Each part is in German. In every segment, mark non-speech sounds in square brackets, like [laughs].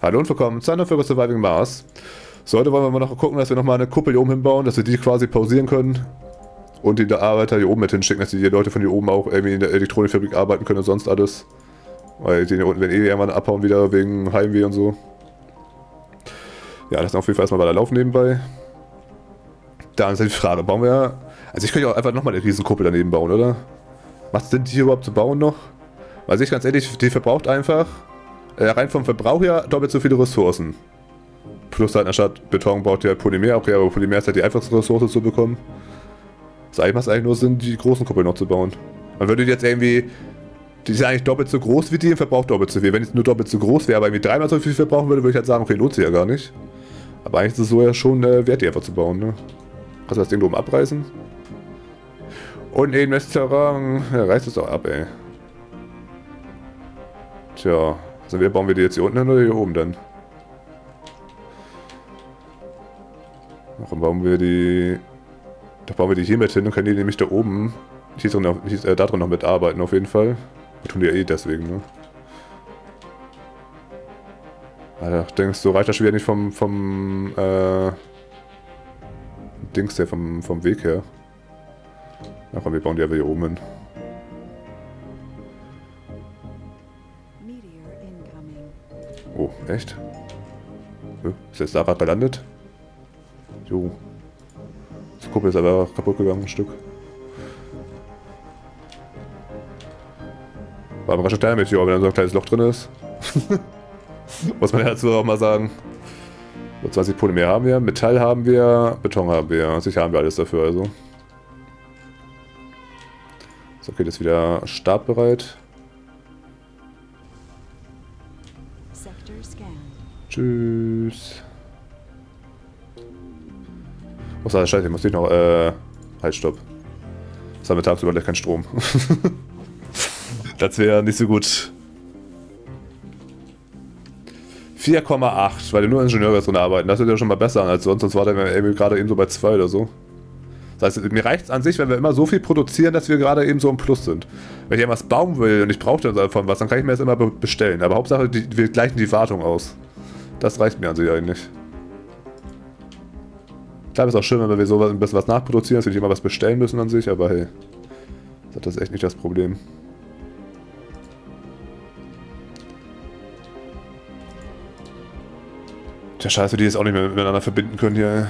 Hallo und willkommen zu einer Folge Surviving Mars. So, heute wollen wir mal noch gucken, dass wir nochmal eine Kuppel hier oben hinbauen, dass wir die quasi pausieren können. Und die Arbeiter hier oben mit hinschicken, dass die Leute von hier oben auch irgendwie in der Elektronikfabrik arbeiten können und sonst alles. Weil die hier unten werden eh irgendwann abhauen wieder wegen Heimweh und so. Ja, das ist auf jeden Fall erstmal weiter laufen nebenbei. Dann ist halt die Frage, bauen wir... Also ich könnte auch einfach nochmal eine Riesenkuppel daneben bauen, oder? Macht es Sinn, die hier überhaupt zu bauen noch? Weil ich ganz ehrlich, die verbraucht einfach äh, rein vom Verbrauch her doppelt so viele Ressourcen. Plus halt anstatt Beton braucht ihr halt Polymer, okay, aber Polymer ist halt die einfachste Ressource zu bekommen. Das eigentlich macht eigentlich nur Sinn, die großen Kuppeln noch zu bauen. Man würde jetzt irgendwie. Die ist eigentlich doppelt so groß wie die und verbraucht doppelt so viel. Wenn es nur doppelt so groß wäre, aber irgendwie dreimal so viel verbrauchen würde, würde ich halt sagen, okay, lohnt sich ja gar nicht. Aber eigentlich ist es so ja schon äh, wert, die einfach zu bauen, ne? Kannst du das Ding oben abreißen? Und eben das Terrain, ja, reißt es auch ab, ey. Tja, also wir bauen wir die jetzt hier unten hin oder hier oben dann? Warum bauen wir die... Da bauen wir die hier mit hin und können die nämlich da oben, hier drin, hier, äh, da drin noch mitarbeiten auf jeden Fall. Wir tun die ja eh deswegen, ne? Alter, denkst du, reicht das schon wieder nicht vom, vom, äh, Dings her, vom, vom Weg her? Ach komm, wir bauen die aber hier oben hin. Oh, echt? Ist jetzt da gerade gelandet? Jo. Die Kuppel ist aber kaputt gegangen, ein Stück. War aber ganz schön mit wenn da so ein kleines Loch drin ist. [laughs] Muss man dazu auch mal sagen. So 20 Polymer haben wir, Metall haben wir, Beton haben wir. Sicher haben wir alles dafür, also. So, okay, das ist wieder startbereit. Tschüss. Das Scheiße? Ich muss nicht noch, äh, halt, stopp. Das haben wir tagsüber gleich keinen Strom. [laughs] das wäre nicht so gut. 4,8, weil nur Ingenieurversion arbeiten. Das wird ja schon mal besser als sonst, sonst war der gerade eben so bei 2 oder so. Das heißt, mir reicht es an sich, wenn wir immer so viel produzieren, dass wir gerade eben so im Plus sind. Wenn ich etwas bauen will und ich brauche davon was, dann kann ich mir das immer bestellen. Aber Hauptsache, die, wir gleichen die Wartung aus. Das reicht mir an sich eigentlich. Klar ist auch schön, wenn wir so ein bisschen was nachproduzieren, dass wir nicht immer was bestellen müssen an sich, aber hey. Das ist echt nicht das Problem. Tja, scheiße, die jetzt auch nicht mehr miteinander verbinden können hier.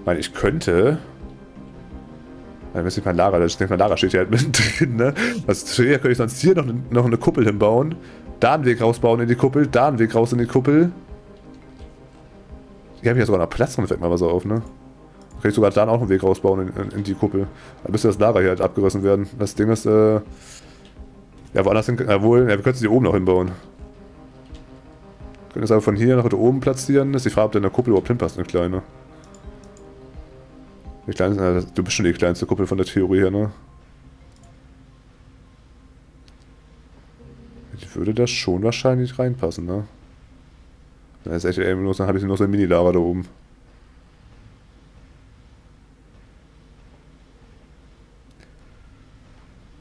Ich meine, ich könnte... Dann müsste ich mein Lager, das mein Lager steht ja halt mittendrin, ne? Also hier könnte ich sonst hier noch, noch eine Kuppel hinbauen da einen Weg rausbauen in die Kuppel, da einen Weg raus in die Kuppel. Hier habe ich ja sogar noch Platz drin, fällt mir mal so auf, ne? Kann ich sogar da auch einen Weg rausbauen in, in, in, die Kuppel. Dann müsste das Lager hier halt abgerissen werden. Das Ding ist, äh... Ja, woanders hin... Jawohl, ja, wir könnten sie oben noch hinbauen. Wir können es aber von hier nach da oben platzieren. Das ist die Frage, ob der in der Kuppel überhaupt hinpasst, eine kleine. Die kleinste, äh, du bist schon die kleinste Kuppel von der Theorie her, ne? Würde das schon wahrscheinlich reinpassen, ne? Dann ist echt los, dann habe ich nur so ein Mini-Lava da oben.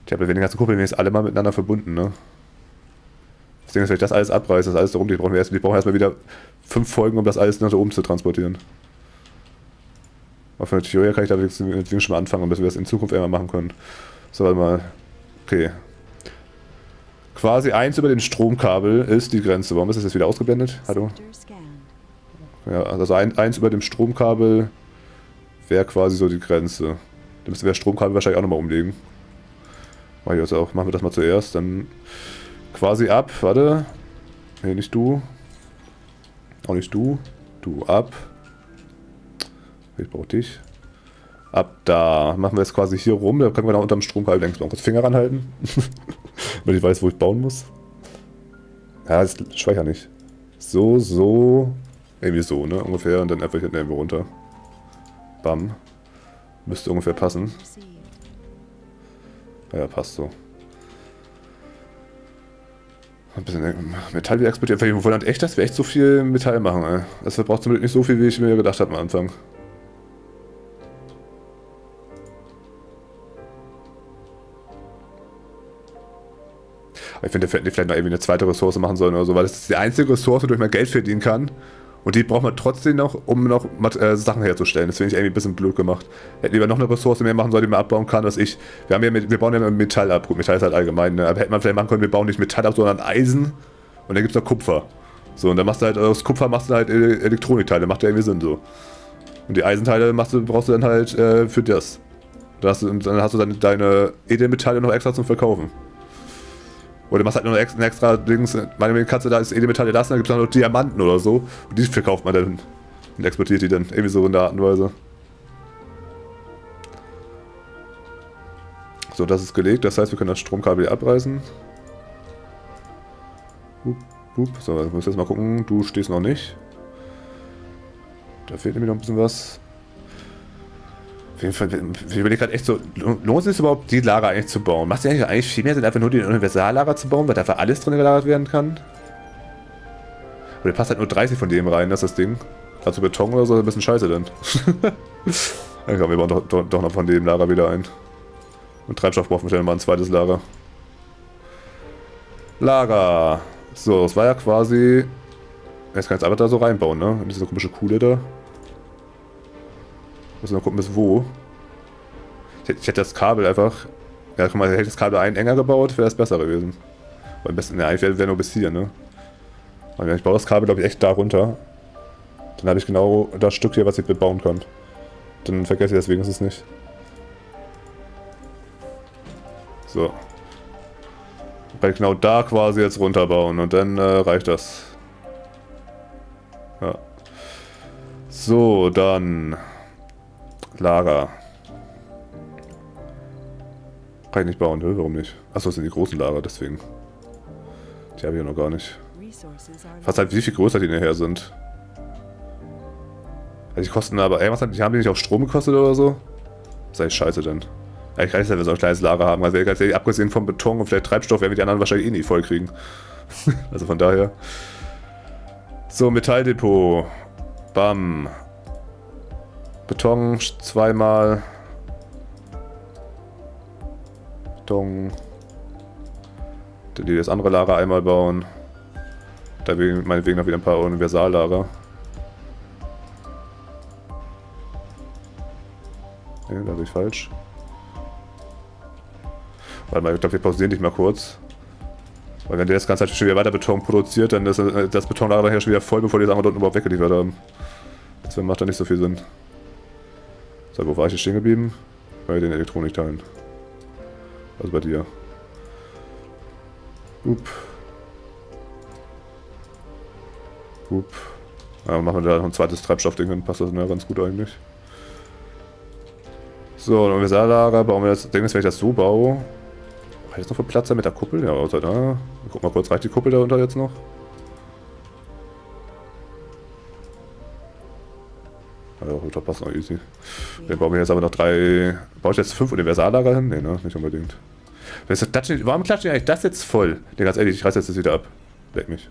Ich habe die ganzen Kuppeln jetzt alle mal miteinander verbunden, ne? Deswegen ist, wenn ich das alles abreiße, das alles da die brauchen wir erst, die brauchen erstmal wieder fünf Folgen, um das alles nach da oben zu transportieren. Von der Theorie kann ich da wenigstens schon mal anfangen, bis wir das in Zukunft einmal machen können. So, warte mal. Okay, Quasi eins über dem Stromkabel ist die Grenze. Warum ist das jetzt wieder ausgeblendet? Hallo? Ja, also ein, eins über dem Stromkabel wäre quasi so die Grenze. Da müssen wir das Stromkabel wahrscheinlich auch nochmal umlegen. Mach ich also auch, machen wir das mal zuerst. Dann quasi ab, warte. Nee, nicht du. Auch nicht du. Du ab. Ich brauche dich. Ab da. Machen wir jetzt quasi hier rum. Da können wir da unter dem Stromkabel du mal kurz Finger ranhalten. [laughs] [laughs] Weil ich weiß, wo ich bauen muss. Ja, das speicher nicht. So, so. Irgendwie so, ne? Ungefähr. Und dann einfach hinten irgendwo runter. Bam. Müsste ungefähr passen. Ja, passt so. Ein bisschen Metall wie exportiert. Wir wollen halt echt, dass wir echt so viel Metall machen, ey. Das verbraucht zumindest nicht so viel, wie ich mir gedacht habe am Anfang. Ich finde, wir hätten vielleicht noch irgendwie eine zweite Ressource machen sollen oder so, weil das ist die einzige Ressource, durch die man Geld verdienen kann. Und die braucht man trotzdem noch, um noch äh, Sachen herzustellen. Das finde ich irgendwie ein bisschen blöd gemacht. Hätten lieber noch eine Ressource mehr machen sollen, die man abbauen kann, was ich. Wir, haben ja mit, wir bauen ja Metall ab. Gut, Metall ist halt allgemein, ne? Aber hätte man vielleicht machen können, wir bauen nicht Metall ab, sondern Eisen. Und dann gibt es noch Kupfer. So, und dann machst du halt aus Kupfer machst du halt Elektronikteile, macht ja irgendwie Sinn so. Und die Eisenteile machst du, brauchst du dann halt äh, für das. das. Und dann hast du dann deine Edelmetalle noch extra zum Verkaufen. Oder du machst halt nur ein extra Dings, meine du da ist Edelmetalle lassen, dann gibt es noch Diamanten oder so. Und die verkauft man dann und exportiert die dann. Irgendwie so in der Art und Weise. So, das ist gelegt, das heißt, wir können das Stromkabel abreißen. Hup, hup. So, ich muss jetzt mal gucken, du stehst noch nicht. Da fehlt nämlich noch ein bisschen was. Auf jeden Fall, ich überlege gerade echt so, lohnt es überhaupt, die Lager eigentlich zu bauen? Macht es eigentlich, eigentlich viel mehr Sinn, einfach nur die Universallager zu bauen, weil da einfach alles drin gelagert werden kann? Oder passt halt nur 30 von dem rein, das ist das Ding. Dazu Beton oder so, ein bisschen scheiße dann. [laughs] dann kommen wir bauen doch, doch, doch, noch von dem Lager wieder ein. Und Treibstoff brauchen wir dann mal ein zweites Lager. Lager. So, das war ja quasi... Jetzt kann ich jetzt einfach da so reinbauen, ne? In diese komische Kuhle da. Muss noch gucken, bis wo. Ich, ich hätte das Kabel einfach. Ja, guck mal, hätte das Kabel ein enger gebaut, wäre es besser gewesen. Weil am besten, ja, eigentlich wäre wär nur bis hier, ne? Und ich baue das Kabel, glaube ich, echt da runter. Dann habe ich genau das Stück hier, was ich bebauen kann. Dann vergesse ich deswegen ist es nicht. So. Weil genau da quasi jetzt runterbauen und dann äh, reicht das. Ja. So, dann... Lager. Kann ich nicht bauen, ne? Warum nicht? Achso, das sind die großen Lager, deswegen. Die habe ich ja noch gar nicht. Fast halt, wie viel größer die nachher sind. Also die kosten aber, ey, was haben die, haben die nicht auch Strom gekostet oder so? Ist eigentlich scheiße denn. Eigentlich reicht es ja, wir so ein kleines Lager haben. Also ganz ehrlich, abgesehen vom Beton und vielleicht Treibstoff werden wir die anderen wahrscheinlich eh nicht voll kriegen. [laughs] also von daher. So, Metalldepot. Bam. Beton zweimal. Beton. Dann die das andere Lager einmal bauen. Da meinetwegen noch wieder ein paar Universallager. Ne, da bin ich falsch. Warte mal, ich glaube, wir pausieren dich mal kurz. Weil wenn der das Ganze halt schon wieder weiter Beton produziert, dann ist das Betonlager nachher schon wieder voll, bevor die andere dort überhaupt weggeliefert haben. Das macht da nicht so viel Sinn. So, wo war ich stehen geblieben? Bei den Elektronikteilen. Also bei dir. Up. Up. Ja, machen wir da noch ein zweites Treibstoffding hin, passt das ja ganz gut eigentlich. So, ein Universallager bauen wir das Ding ist, wenn ich das so baue. Ich jetzt noch für Platz mit der Kuppel? Ja, außer da. Guck mal kurz, reicht die Kuppel darunter jetzt noch? Ja, gut, da passt noch easy. Dann bauen wir jetzt aber noch drei. Baue ich jetzt fünf Universallager hin? Ne, ne, nicht unbedingt. Das warum klatschen eigentlich das jetzt voll? Ne, ganz ehrlich, ich reiß jetzt das wieder ab. Leck mich.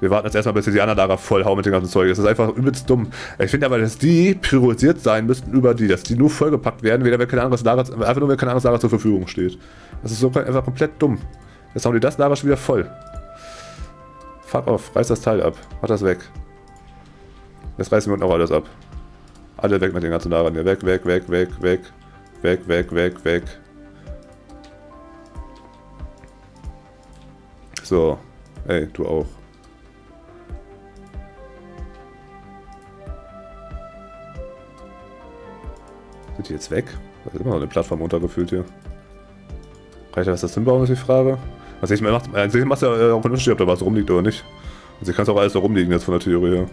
Wir warten jetzt erstmal, bis die anderen Lager vollhauen mit dem ganzen Zeug. Das ist einfach übelst dumm. Ich finde aber, dass die priorisiert sein müssten über die, dass die nur vollgepackt werden, weder wenn kein anderes Lager, einfach nur wenn kein anderes Lager zur Verfügung steht. Das ist so einfach komplett dumm. Jetzt hauen die das Lager schon wieder voll. Fuck off, reiß das Teil ab. Mach das weg. Jetzt reißen wir unten auch alles ab. Alle weg mit den ganzen Lagern hier. Weg, weg, weg, weg, weg. Weg, weg, weg, weg. So. Ey, du auch. Sind die jetzt weg? Da ist immer noch eine Plattform untergefüllt hier. Reicht das das hinbauen, ist die Frage? Also ich macht, also ich mach's ja auch einen Unterschied, ob da was rumliegt oder nicht. Also ich kann es auch alles da rumliegen jetzt von der Theorie her.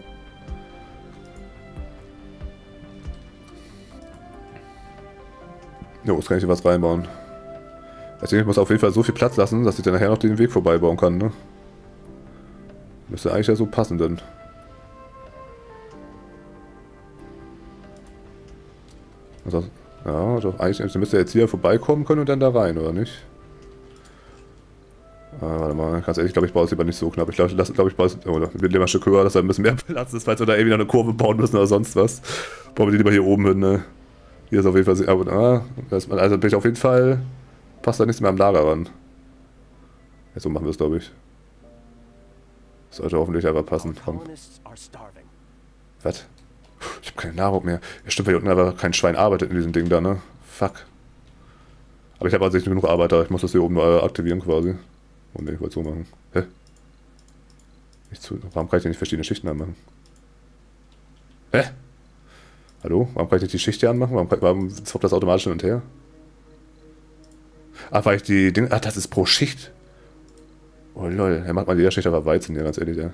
Jo, jetzt kann ich hier was reinbauen. Also ich muss auf jeden Fall so viel Platz lassen, dass ich dann nachher noch den Weg vorbeibauen kann, ne? Müsste eigentlich ja so passen dann. Also, ja, doch eigentlich also müsste jetzt hier vorbeikommen können und dann da rein, oder nicht? Ah, warte mal, ganz ehrlich, ich glaube, ich baue es lieber nicht so knapp. Ich glaube, glaub, ich baue es oder wir lieber ein Stück höher, dass da ein bisschen mehr [laughs] Platz ist, falls wir da irgendwie noch eine Kurve bauen müssen oder sonst was. Bauen wir die lieber hier oben hin, ne? Hier ist auf jeden Fall, aber, ah, also bin ich auf jeden Fall, passt da nichts mehr am Lager ran. Ja, so machen wir es, glaube ich. Sollte hoffentlich aber passen. Komm. Was? Ich habe keine Nahrung mehr. Ja, stimmt, weil hier unten aber kein Schwein arbeitet in diesem Ding da, ne? Fuck. Aber ich habe also nicht genug Arbeiter. Ich muss das hier oben äh, aktivieren quasi. Und ich wollte so machen. Hä? Nicht zu, warum kann ich denn nicht verschiedene Schichten anmachen? Hä? Hallo? Warum kann ich nicht die Schicht hier anmachen? Warum, kann- warum zwoppt das automatisch hin und her? Ah, weil ich die Dinge. Ach, das ist pro Schicht. Oh lol. Er macht mal jeder Schicht aber Weizen hier, ganz ehrlich, ja.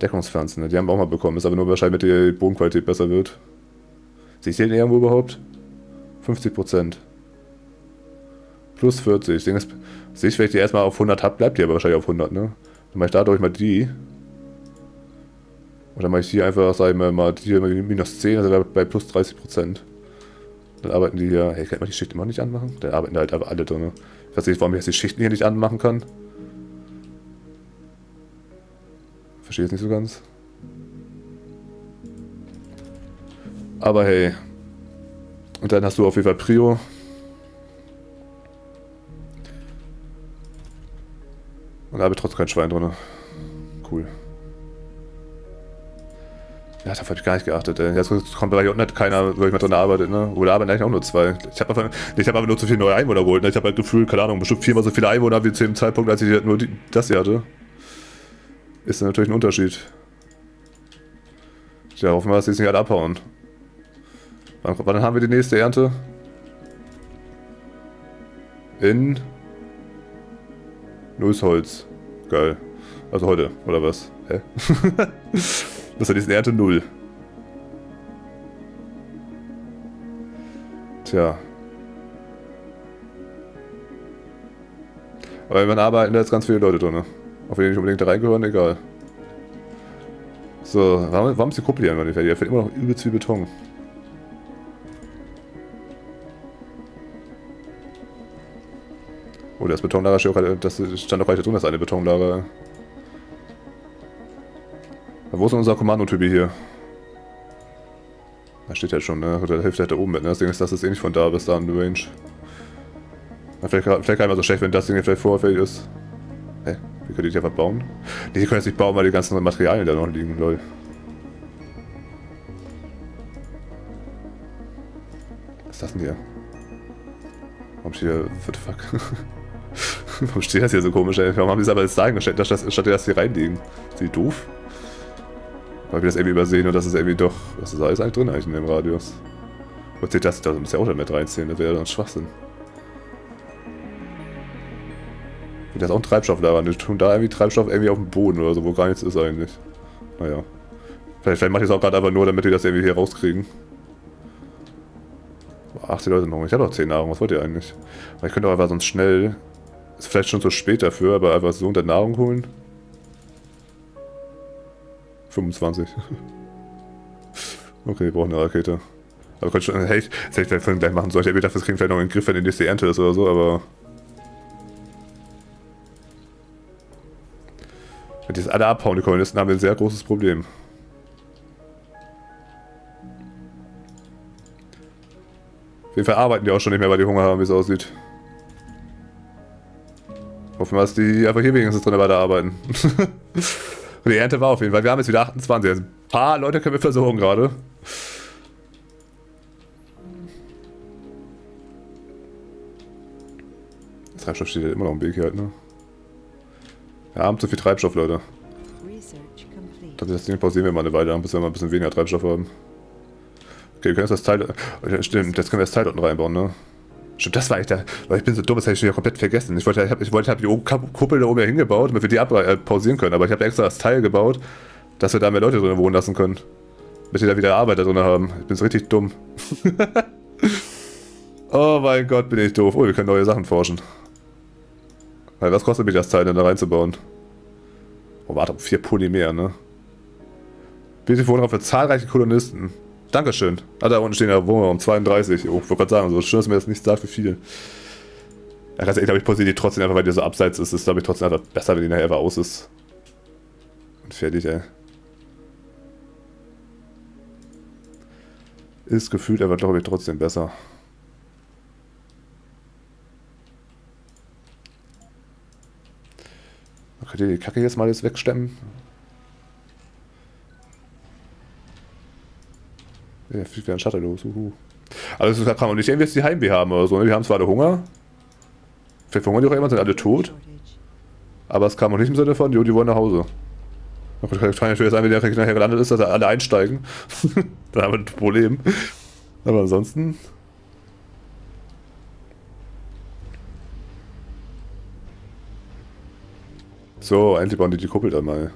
Deckungspflanzen, ne? die haben wir auch mal bekommen. Ist aber nur wahrscheinlich, damit die Bodenqualität besser wird. Sehe ich den irgendwo überhaupt? 50%. Plus 40. Ich denke, das- sehe ich, wenn ich die erstmal auf 100 habe, bleibt die aber wahrscheinlich auf 100, ne? Dann mache ich dadurch mal die. Und dann mache ich hier einfach, sagen wir mal, hier minus 10, also bei plus 30%. Dann arbeiten die hier. Hey, kann man die Schicht immer nicht anmachen? Dann arbeiten halt aber alle drin. Ich weiß nicht, warum ich jetzt die Schichten hier nicht anmachen kann. Verstehe es nicht so ganz. Aber hey. Und dann hast du auf jeden Fall Prio. Und da habe ich trotzdem kein Schwein drin. Cool. Ja, darauf habe ich gar nicht geachtet. Ey. Jetzt kommt bei hat keiner wirklich mehr drin arbeitet, ne? Oder arbeiten eigentlich auch nur zwei. Ich habe einfach, ich hab aber nur zu viele neue Einwohner geholt. Ne? Ich habe halt gefühlt, keine Ahnung, bestimmt viermal so viele Einwohner wie zu dem Zeitpunkt, als ich nur die, das hier hatte. Ist natürlich ein Unterschied. Ja, hoffen wir, dass die es nicht alle abhauen. Wann, wann haben wir die nächste Ernte? In Nullsholz. Geil. Also heute, oder was? Hä? [laughs] das ist die Ernte null. Tja. Aber wenn man arbeiten, da jetzt ganz viele Leute drin. Auch wenn die nicht unbedingt da reingehören, egal. So, warum, warum ist die Kuppel hier noch nicht fertig? Da fehlt immer noch übelst viel Beton. Oh, das Betonlager steht auch das stand auch da drin, das eine Betonlager. Wo ist denn unser Kommandotyp hier? Da steht ja schon, ne? Oder hilft halt da oben mit, ne? Das Ding ist, das ist eh nicht von da bis da in der Range. Na, vielleicht, vielleicht mal so schlecht, wenn das Ding hier vielleicht vorher fertig ist. Hä? Wie könnt ihr die einfach bauen? Nee, die können jetzt nicht bauen, weil die ganzen Materialien da noch liegen, lol. Was ist das denn hier? Warum steht hier. What the fuck? [laughs] Warum steht das hier so komisch, ey? Warum haben die es aber jetzt da eingestellt, statt dass statt dass die reinlegen? Sind doof? Weil wir das irgendwie übersehen und das ist irgendwie doch. Was ist alles eigentlich drin eigentlich in dem Radius? Und zählt das, das muss ja auch damit reinziehen, das wäre dann Schwachsinn. Und da ist auch ein Treibstofflager. Die tun da irgendwie Treibstoff irgendwie auf dem Boden oder so, wo gar nichts ist eigentlich. Naja. Vielleicht, vielleicht mache ich es auch gerade einfach nur, damit die das irgendwie hier rauskriegen. Boah, 80 Leute noch. Ich habe doch 10 Nahrung. Was wollt ihr eigentlich? Ich könnte auch einfach sonst schnell. Ist vielleicht schon zu spät dafür, aber einfach so unter Nahrung holen. 25. okay, wir brauchen eine Rakete. Aber könnte schon. Hey, das hätte ich vielleicht gleich machen sollen. Ich hätte gedacht, das kriegen vielleicht noch in den Griff, wenn die nächste Ernte ist oder so, aber. Wenn die jetzt alle abhauen, die Kolonisten, haben wir ein sehr großes Problem. Auf jeden Fall arbeiten die auch schon nicht mehr, weil die Hunger haben, wie es aussieht. Hoffen wir, dass die einfach hier wenigstens drin weiterarbeiten. [laughs] Und die Ernte war auf jeden Fall. Wir haben jetzt wieder 28. Also ein paar Leute können wir versorgen gerade. Treibstoff steht ja immer noch im Weg hier halt, ne? Wir haben zu viel Treibstoff, Leute. Das Ding pausieren wir mal eine Weile, bis wir mal ein bisschen weniger Treibstoff haben. Okay, wir können jetzt das Teil. äh, Stimmt, jetzt können wir das Teil unten reinbauen, ne? Stimmt, das war echt der. Weil ich bin so dumm, das hätte ich schon wieder komplett vergessen. Ich wollte, ich habe ich wollte, ich hab die Kuppel da oben hingebaut, damit wir die ab, äh, pausieren können. Aber ich habe extra das Teil gebaut, dass wir da mehr Leute drin wohnen lassen können. Damit die da wieder Arbeiter drin haben. Ich bin so richtig dumm. [laughs] oh mein Gott, bin ich doof. Oh, wir können neue Sachen forschen. Weil was kostet mich das Teil denn da reinzubauen? Oh, warte, vier Polymer, ne? Bitte Wohnraum für zahlreiche Kolonisten. Dankeschön. Ah, da unten stehen ja Wohnraum 32. Oh, wollte gerade sagen, so schön, dass mir das nicht sagt, wie viel. Ja, ganz ehrlich, glaube ich, posiere die trotzdem einfach, weil die so abseits ist. Ist, glaube ich, trotzdem einfach besser, wenn die nachher einfach aus ist. Und fertig, ey. Ist gefühlt aber, glaube ich, trotzdem besser. Könnt ihr die Kacke jetzt mal jetzt wegstemmen? Ja, fliegt wieder ein Shutter los. Uhu. Also das kann man nicht irgendwie jetzt die Heimweh haben oder so. Ne? Die haben zwar alle Hunger. Vielleicht verhungern die auch immer, sind alle tot. Aber es kam auch nicht im Sinne von, jo, die wollen nach Hause. Da kann natürlich sein, wenn der nachher gelandet ist, dass alle einsteigen. [laughs] Dann haben wir ein Problem. Aber ansonsten. So, endlich bauen die die Kuppel dann mal.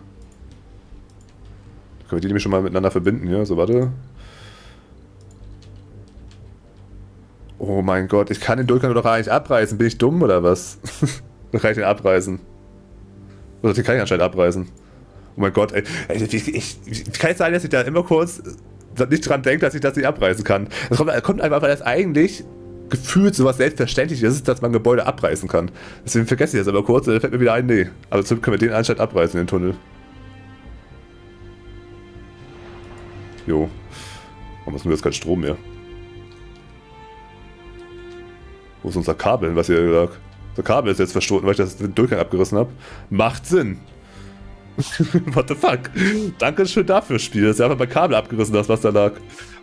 Können wir die nämlich schon mal miteinander verbinden, ja? So, warte. Oh mein Gott, ich kann den Durchgang doch gar nicht abreißen. Bin ich dumm oder was? [laughs] Dann kann ich den abreißen. Oder den kann ich anscheinend abreißen. Oh mein Gott, ey. ich, ich, ich, kann es sein, dass ich da immer kurz nicht dran denke, dass ich das nicht abreißen kann. Das kommt, kommt einfach, weil das eigentlich gefühlt sowas Selbstverständliches ist, dass man Gebäude abreißen kann. Deswegen vergesse ich das aber kurz, dann fällt mir wieder ein, nee. Aber zum können wir den anstatt abreißen, den Tunnel. Jo. Warum ist nur jetzt kein Strom mehr? Wo ist unser Kabel, was hier lag? Unser Kabel ist jetzt verstoßen, weil ich das den Durchgang abgerissen habe. Macht Sinn. [laughs] What the fuck? Danke schön dafür, Spiel, dass du einfach mein Kabel abgerissen hast, was da lag.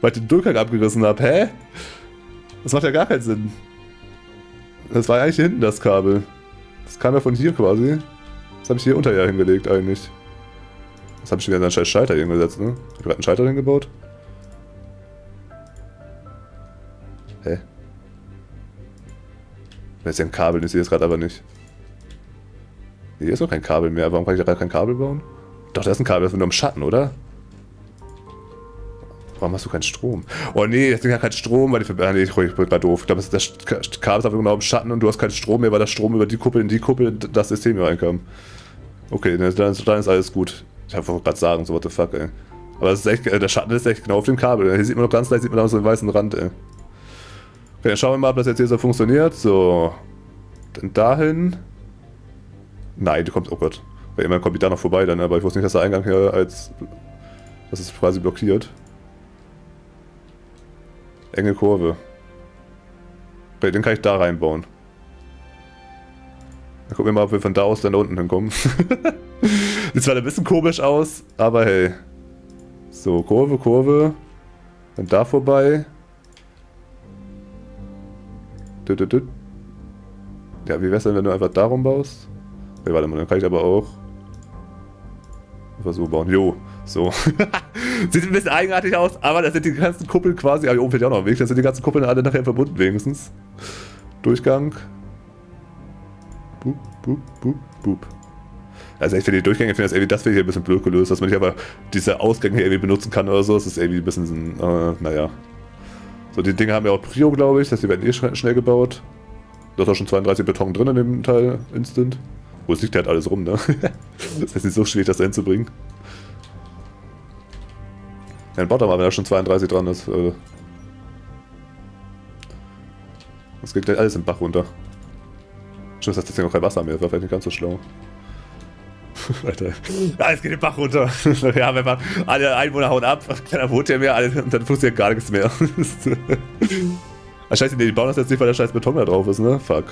Weil ich den Durchgang abgerissen habe. Hä? Das macht ja gar keinen Sinn. Das war ja eigentlich hier hinten das Kabel. Das kam ja von hier quasi. Das habe ich hier unter ihr hingelegt eigentlich. Das habe ich wieder einen scheiß Schalter hier hingesetzt, ne? Ich habe gerade einen Schalter hingebaut. Hä? Da ist ja ein Kabel, ich sehe es gerade aber nicht. Hier ist noch kein Kabel mehr. Warum kann ich da gerade kein Kabel bauen? Doch, da ist ein Kabel, das ist nur im Schatten, oder? Warum hast du keinen Strom? Oh nee, das Ding hat keinen Strom, weil die Verbindung. Nee, ich bin gerade doof. Ich glaube, das das Kabel ist einfach genau im Schatten und du hast keinen Strom mehr, weil das Strom über die Kuppel in die Kuppel in das System hier reinkam. Okay, dann ist, dann ist alles gut. Ich wollte gerade sagen, so what the fuck, ey. Aber das ist echt, äh, der Schatten ist echt genau auf dem Kabel. Hier sieht man noch ganz leicht, sieht man da so einen weißen Rand, ey. Okay, dann schauen wir mal, ob das jetzt hier so funktioniert. So. Dann dahin. Nein, du kommst, oh Gott. Weil immerhin kommt die da noch vorbei dann, aber ich wusste nicht, dass der Eingang hier als. Das ist quasi blockiert. Enge Kurve. Okay, den kann ich da reinbauen. Dann gucken wir mal, ob wir von da aus dann da unten hinkommen. [laughs] Sieht zwar ein bisschen komisch aus, aber hey. So, Kurve, Kurve. Dann da vorbei. Ja, wie wär's denn, wenn du einfach darum baust? Okay, warte mal, dann kann ich aber auch einfach so bauen. Jo, so. Sieht ein bisschen eigenartig aus, aber das sind die ganzen Kuppeln quasi. Ah, hier oben ja auch noch ein Weg. Das sind die ganzen Kuppeln alle nachher verbunden, wenigstens. Durchgang. Boop, boop, boop, boop. Also ich finde die Durchgänge, finde das irgendwie, das finde ich ein bisschen blöd gelöst, dass man nicht aber diese Ausgänge hier irgendwie benutzen kann oder so. Das ist irgendwie ein bisschen, äh, naja. So, die Dinge haben ja auch Prio, glaube ich. Das die werden eh schnell, gebaut. Da ist auch schon 32 Beton drin in dem Teil, instant. Wo es liegt halt alles rum, ne? [laughs] das ist nicht so schwierig, das da hinzubringen. Ja, dann baut er mal, wenn da schon 32 dran ist. Äh das geht gleich alles im Bach runter. Stimmt, das ist jetzt noch kein Wasser mehr, das war vielleicht nicht ganz so schlau. [laughs] Alter. Ja, es geht den Bach runter. Wir haben einfach alle Einwohner hauen ab, keiner wohnt ja mehr, alle, und dann funktioniert gar nichts mehr. [laughs] ah, scheiße, nee, die bauen das jetzt nicht, weil der scheiß Beton da drauf ist, ne? Fuck.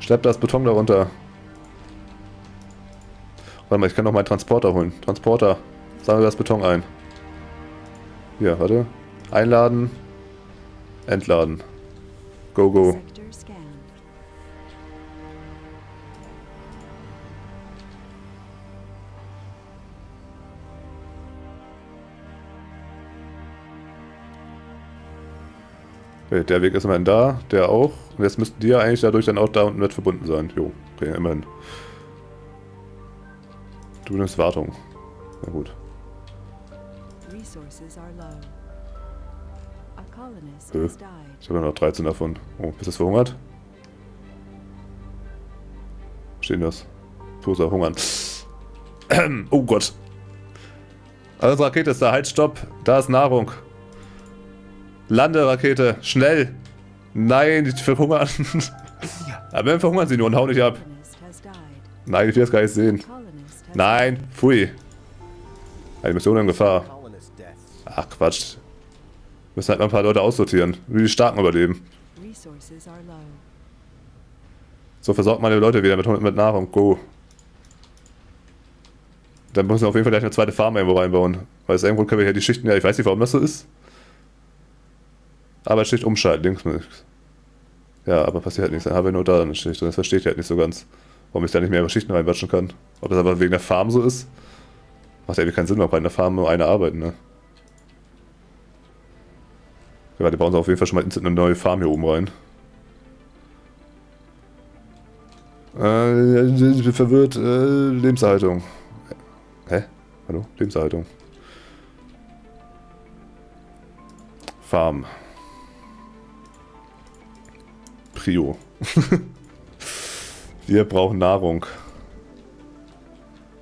Schlepp das Beton da runter. Warte mal, ich kann noch meinen Transporter holen. Transporter. Sammle das Beton ein. Hier, warte. Einladen. Entladen. Go, go. Der Weg ist immerhin da, der auch. Und jetzt müssten die ja eigentlich dadurch dann auch da unten mit verbunden sein. Jo, okay, immerhin. Du nimmst Wartung. Na gut. Äh. Ich habe ja noch 13 davon. Oh, bist du verhungert? Denn das? Toser Hungern. [clears throat] oh Gott. Also Rakete ist da. Halt, stopp. Da ist Nahrung. Lande, Rakete. Schnell. Nein, die verhungern. [laughs] Aber dann verhungern sie nur und hauen nicht ab. Nein, ich will das gar nicht sehen. Nein, pfui. Eine Mission in Gefahr. Ach Quatsch. Wir müssen halt mal ein paar Leute aussortieren. Wie die Starken überleben. So, versorgt meine Leute wieder mit, mit Nahrung. Go. Dann müssen wir auf jeden Fall gleich eine zweite Farm irgendwo reinbauen. Weil aus irgendwo können wir hier die Schichten, ja, ich weiß nicht, warum das so ist. Arbeitsschicht umschalten, links. Ja, aber passiert halt nichts. Dann haben wir nur da eine Schicht. Und das verstehe ich halt nicht so ganz. Warum ich da nicht mehr Schichten reinwatschen kann. Ob das aber wegen der Farm so ist. Macht ja irgendwie keinen Sinn, weil bei einer Farm nur eine arbeiten, ne? Ja, die bauen sie auf jeden Fall schon mal eine neue Farm hier oben rein. Äh, verwirrt. Äh, Lebenserhaltung. Hä? Hallo? Lebenserhaltung. Farm. Prio. [laughs] wir brauchen Nahrung.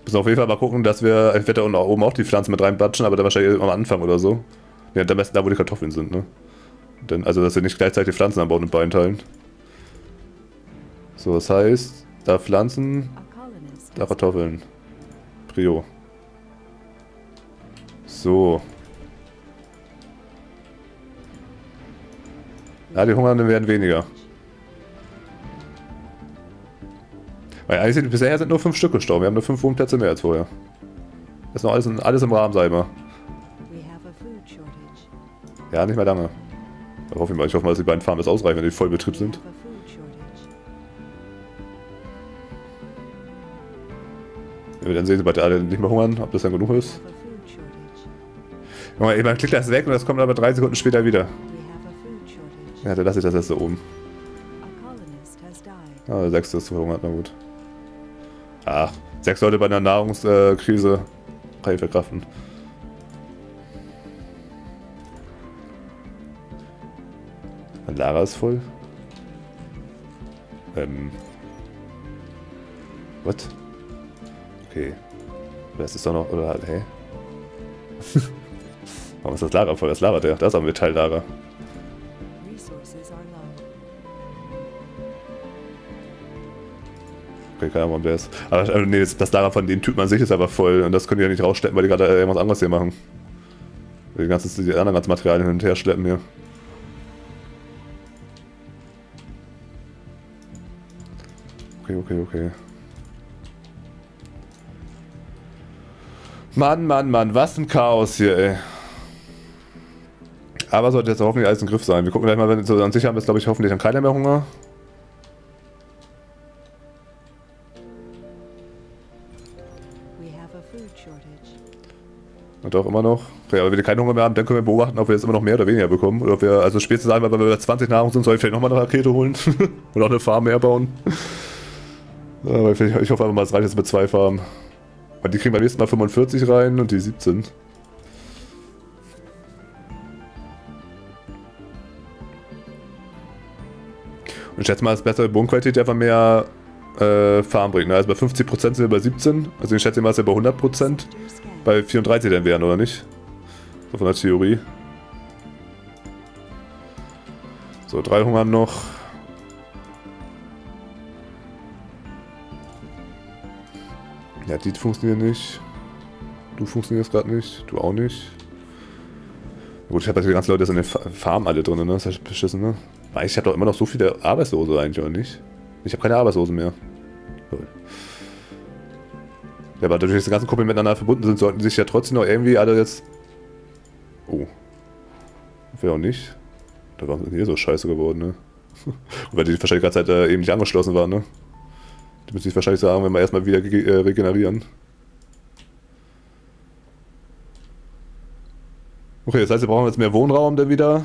Müssen auf jeden Fall mal gucken, dass wir entweder unten oben auch die Pflanzen mit reinbatschen, aber dann wahrscheinlich am Anfang oder so. Ja, am besten da, wo die Kartoffeln sind, ne? Denn, also, dass wir nicht gleichzeitig die Pflanzen anbauen und beinteilen. So, das heißt, da Pflanzen, da Kartoffeln. Prio. So. Ja, die Hungernden werden weniger. Weil eigentlich bisher sind nur fünf Stück gestorben. Wir haben nur fünf Wohnplätze mehr als vorher. Das ist noch alles, alles im Rahmen, sag ich mal. Ja, nicht mehr lange. Da hoffe ich mal. Ich hoffe mal, dass die beiden Farmen das ausreichen, wenn die voll Betrieb sind. have a food shortage. Wenn wir dann sehen, sobald alle nicht mehr hungern, ob das dann genug ist. mal, man klickt das weg und das kommt aber drei Sekunden später wieder. Ja, dann lasse ich das erst da oben. Ah, der sechste ist verhungert, na gut. Ach, sechs Leute bei einer Nahrungskrise kann ich verkraften. Lager ist voll. Ähm. What? Okay. Das ist doch noch, oder, hä? [laughs] Warum ist das Lager voll? Das Lager, der, das ist ein Metalllager. Okay, keine Ahnung, warum der ist. Aber äh, nee, das, das Lager von dem Typ an sich ist aber voll. Und das können die ja nicht raussteppen, weil die gerade äh, irgendwas anderes hier machen. Die, ganzen, die anderen ganzen Materialien hin und her schleppen hier. Okay, okay, okay. Mann, Mann, Mann, was ein Chaos hier, ey. Aber sollte jetzt hoffentlich alles im Griff sein. Wir gucken gleich mal, wenn so an sich haben wir, glaube ich, hoffentlich dann keiner mehr Hunger. Und auch immer noch. Okay, aber wenn wir keinen Hunger mehr haben, dann können wir beobachten, ob wir jetzt immer noch mehr oder weniger bekommen. Oder ob wir, also spätestens einmal, wenn wir bei 20 Nahrung sind, soll ich vielleicht nochmal eine Rakete holen. [laughs] oder auch eine Farm mehr bauen. Ja, [laughs] Aber ich, ich hoffe einfach mal, es reicht jetzt mit zwei Farmen. Weil die kriegen beim nächsten Mal 45 rein und die 17. Und ich schätze mal, dass bessere Bodenqualität einfach mehr äh, Farm bringt. Ne? Also bei 50% sind wir bei 17. Also ich schätze mal, dass wir bei 100% Sector scanned. Bei 34 dann wären, oder nicht? So von der Theorie. So, drei hungern noch. Ja, die funktionieren nicht. Du funktionierst gerade nicht. Du auch nicht. Gut, ich habe die ganzen Leute jetzt in den Fa- Farmen alle drin, ne? Das ist halt beschissen, ne? Aber Ich habe doch immer noch so viele Arbeitslose eigentlich, oder nicht? Ich habe keine Arbeitslosen mehr. Ja, aber dadurch, dass die ganzen Kuppeln miteinander verbunden sind, sollten sich ja trotzdem noch irgendwie alle jetzt... Oh. Wäre auch nicht. Da waren sie hier so scheiße geworden, ne? [laughs] Weil die wahrscheinlich gerade Zeit äh, eben nicht angeschlossen waren, ne? Die müssen sich wahrscheinlich sagen, wenn wir erstmal wieder äh, regenerieren. Okay, das heißt, wir brauchen jetzt mehr Wohnraum dann wieder.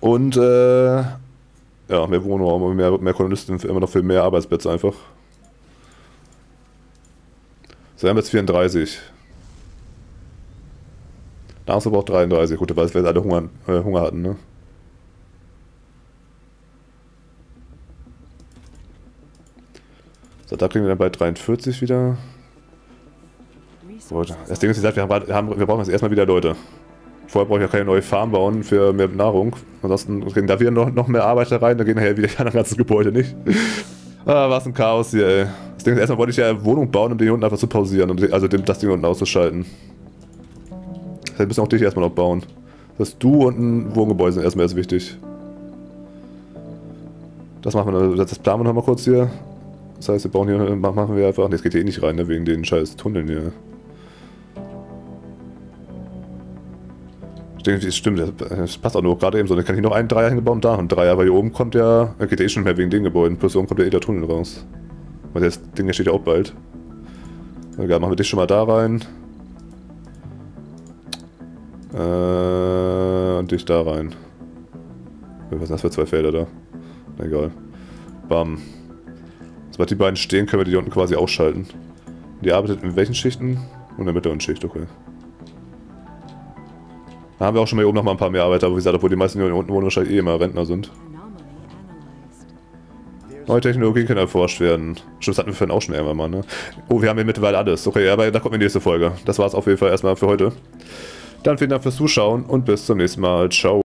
Und, äh, ja, mehr Wohnraum und mehr, mehr Kolonisten, immer noch für mehr Arbeitsplätze einfach. So, wir haben jetzt 34. Nahrungsverbrauch 33. Gut, weil wir jetzt alle Hunger, äh, Hunger hatten, ne? So, da kriegen wir dann bei 43 wieder. Gut. Das Ding ist, wie gesagt, wir, haben, grad- haben, wir brauchen jetzt erstmal wieder Leute. Vorher brauche ich ja keine neue Farm bauen für mehr Nahrung. Ansonsten gehen da wieder noch, noch mehr Arbeiter rein, dann gehen nachher wieder die anderen ganzen Gebäude nicht. [laughs] ah, was ein Chaos hier, ey. Ding ist, erstmal wollte ich ja eine Wohnung bauen, um den hier unten einfach zu pausieren, um die, also dem, das Ding unten auszuschalten. Wir müssen auch dich erstmal noch bauen. Dass du und ein Wohngebäude sind erstmal erst wichtig. Das machen wir, das planen wir noch mal kurz hier. Das heißt, wir bauen hier, machen wir einfach, das geht hier eh nicht rein, ne, wegen den scheiß Tunneln hier. Ich denke, das stimmt, das passt auch nur gerade eben so. Dann kann ich noch einen Dreier hingebaut und da und Dreier, weil hier oben kommt ja, geht eh schon mehr wegen den Gebäuden, plus hier oben kommt ja eh der Tunnel raus. Weil das Ding hier steht ja auch bald. Egal, machen wir dich schon mal da rein. Äh, und dich da rein. Was sind das für zwei Felder da? Egal. Bam. Sobald die beiden stehen, können wir die unten quasi ausschalten. Die arbeitet in welchen Schichten? Und in der mittleren Schicht, okay. Da haben wir auch schon mal hier oben noch mal ein paar mehr Arbeiter, aber wie gesagt, obwohl die meisten hier unten wohnen wahrscheinlich eh immer Rentner sind. Neue Technologien können erforscht werden. Stimmt, das hatten wir vorhin auch schon irgendwann mal, ne? Oh, wir haben hier mittlerweile alles. Okay, aber da kommt die nächste Folge. Das war's auf jeden Fall erstmal für heute. Dann vielen Dank fürs Zuschauen und bis zum nächsten Mal. Ciao.